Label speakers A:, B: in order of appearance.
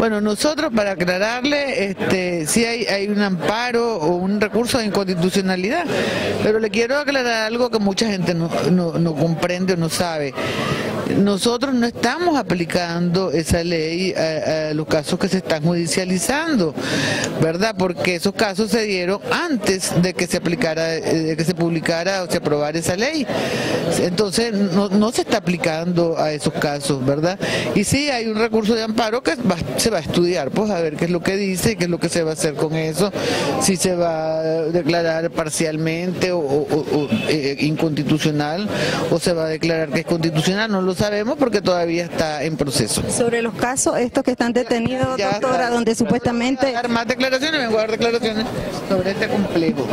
A: Bueno, nosotros para aclararle, este, sí hay, hay un amparo o un recurso de inconstitucionalidad, pero le quiero aclarar algo que mucha gente no, no, no comprende o no sabe. Nosotros no estamos aplicando esa ley a, los casos que se están judicializando, ¿verdad? Porque esos casos se dieron antes de que se aplicara, eh, de que se publicara o se aprobara esa ley. Entonces no, no se está aplicando a esos casos, ¿verdad? Y sí hay un recurso de amparo que va- se va a estudiar, pues a ver qué es lo que dice, qué es lo que se va a hacer con eso, si se va a declarar parcialmente o, o- eh, inconstitucional o se va a declarar que es constitucional, sabemos porque todavía está en proceso.
B: Sobre los casos estos que están detenidos,
A: Ya
B: doctora,
A: está.
B: donde
A: Voy
B: supuestamente...
A: a dar más declaraciones, vengo a dar declaraciones sobre este complejo.